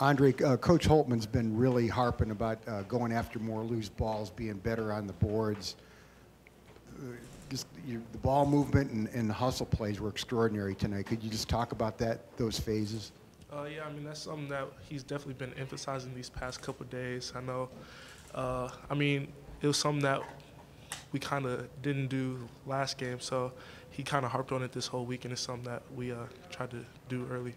Andre, uh, Coach Holtmann's been really harping about uh, going after more loose balls, being better on the boards. Uh, Just you, the ball movement and, and the hustle plays were extraordinary tonight. Could you just talk about that, those phases? Uh, yeah, I mean that's something that he's definitely been emphasizing these past couple days. I know. Uh, I mean, it was something that we kind of didn't do last game, so he kind of harped on it this whole week, and it's something that we uh, tried to do early.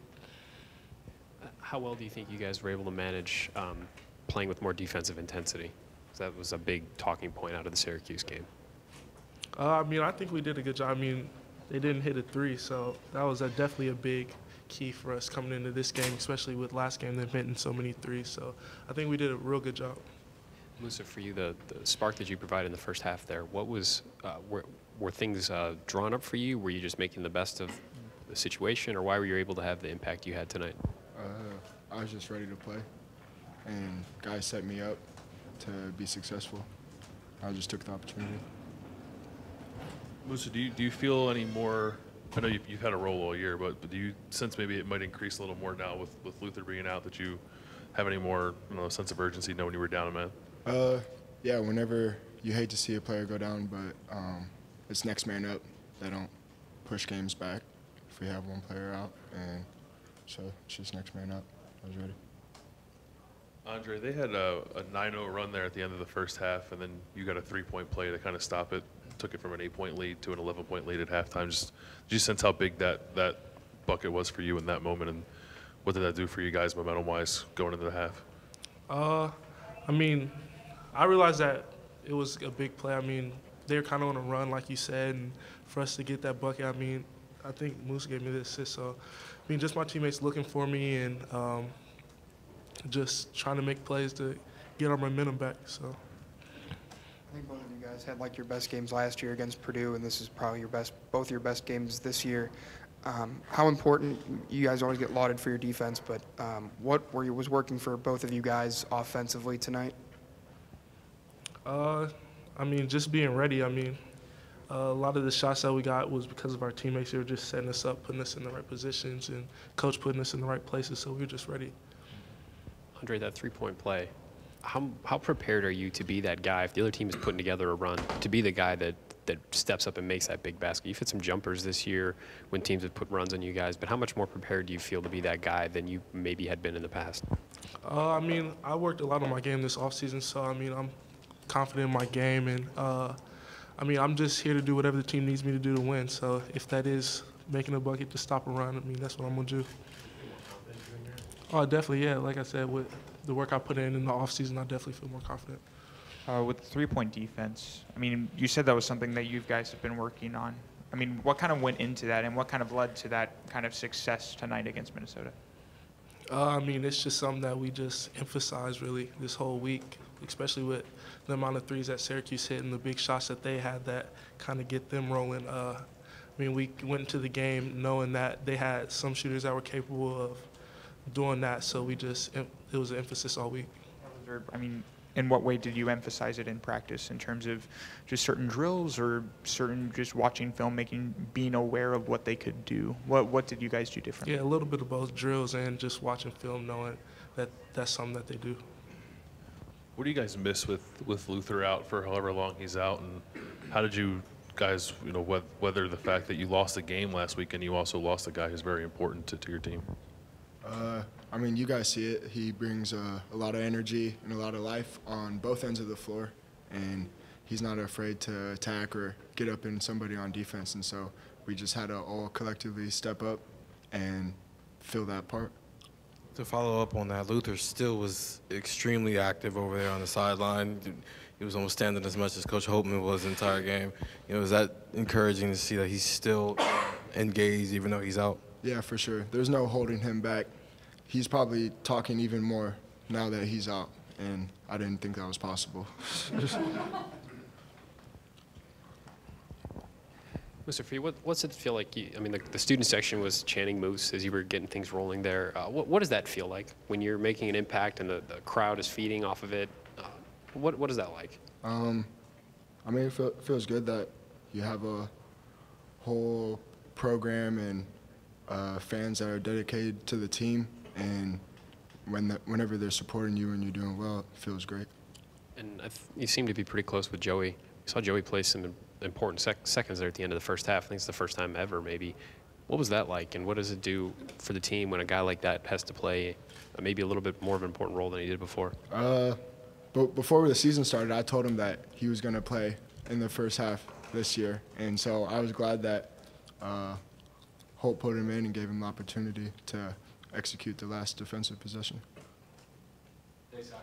How well do you think you guys were able to manage um, playing with more defensive intensity? That was a big talking point out of the Syracuse game. Uh, I mean, I think we did a good job. I mean, they didn't hit a three, so that was a, definitely a big key for us coming into this game, especially with last game them hitting so many threes. So I think we did a real good job. Musa, for you, the, the spark that you provided in the first half there, what was, uh, were, were things uh, drawn up for you? Were you just making the best of the situation, or why were you able to have the impact you had tonight? Uh, I was just ready to play, and guys set me up to be successful. I just took the opportunity. Musa, do you, do you feel any more? I know you've, you've had a role all year, but, but do you sense maybe it might increase a little more now with, with Luther being out that you have any more you know, sense of urgency knowing you were down a man? Uh, yeah, whenever you hate to see a player go down, but um, it's next man up. They don't push games back if we have one player out, and so it's just next man up. I was ready. Andre, they had a, a 9-0 run there at the end of the first half, and then you got a three-point play to kind of stop it. Took it from an eight-point lead to an 11-point lead at halftime. Just, did you sense how big that that bucket was for you in that moment, and what did that do for you guys momentum-wise going into the half? Uh, I mean, I realized that it was a big play. I mean, they were kind of on a run, like you said, and for us to get that bucket, I mean, I think Moose gave me the assist. So, I mean, just my teammates looking for me and um, just trying to make plays to get our momentum back. So, I think both of you guys had like your best games last year against Purdue, and this is probably your best, both your best games this year. Um, how important you guys always get lauded for your defense, but um, what were you, was working for both of you guys offensively tonight? uh, I mean, just being ready. I mean, a lot of the shots that we got was because of our teammates. They were just setting us up, putting us in the right positions, and coach putting us in the right places. So we were just ready. Andre, that three-point play, how, how prepared are you to be that guy if the other team is putting together a run, to be the guy that, that steps up and makes that big basket? You've hit some jumpers this year when teams have put runs on you guys, but how much more prepared do you feel to be that guy than you maybe had been in the past? Uh, I mean, I worked a lot on my game this offseason, so I mean, I'm confident in my game, and uh, I mean, I'm just here to do whatever the team needs me to do to win. So if that is making a bucket to stop a run, I mean, that's what I'm gonna do. Oh, definitely, yeah. Like I said, with the work I put in in the offseason, I definitely feel more confident. Uh, with the three-point defense, I mean, you said that was something that you guys have been working on. I mean, what kind of went into that, and what kind of led to that kind of success tonight against Minnesota? Uh, I mean, it's just something that we just emphasized really this whole week, especially with the amount of threes that Syracuse hit and the big shots that they had that kind of get them rolling. Uh, I mean, we went into the game knowing that they had some shooters that were capable of doing that, so we just it was an emphasis all week. I mean, in what way did you emphasize it in practice in terms of just certain drills or certain just watching film, making being aware of what they could do? What what did you guys do differently? Yeah, a little bit of both drills and just watching film, knowing that that's something that they do. What do you guys miss with, with Luther out for however long he's out, and how did you guys, you know, whe- weather the fact that you lost a game last week and you also lost a guy who's very important to, to your team? Uh, I mean, you guys see it. He brings uh, a lot of energy and a lot of life on both ends of the floor, and he's not afraid to attack or get up in somebody on defense. And so we just had to all collectively step up and fill that part. To follow up on that, Luther still was extremely active over there on the sideline. He was almost standing as much as Coach Holtmann was the entire game. You know, is that encouraging to see that he's still engaged even though he's out? Yeah, for sure. There's no holding him back. He's probably talking even more now that he's out, and I didn't think that was possible. Mr. Fee, what, what's it feel like? You, I mean, the, the student section was chanting Moose as you were getting things rolling there. Uh, what, what does that feel like when you're making an impact and the, the crowd is feeding off of it? Uh, what, what is that like? Um, I mean, it feel, feels good that you have a whole program and uh, fans that are dedicated to the team, and when the, whenever they're supporting you and you're doing well, it feels great. And I th- you seem to be pretty close with Joey. I saw Joey play some important sec- seconds there at the end of the first half. I think it's the first time ever, maybe. What was that like, and what does it do for the team when a guy like that has to play uh, maybe a little bit more of an important role than he did before? Uh, but before the season started, I told him that he was going to play in the first half this year, and so I was glad that uh, Holt put him in and gave him the opportunity to execute the last defensive possession. Thanks, guys.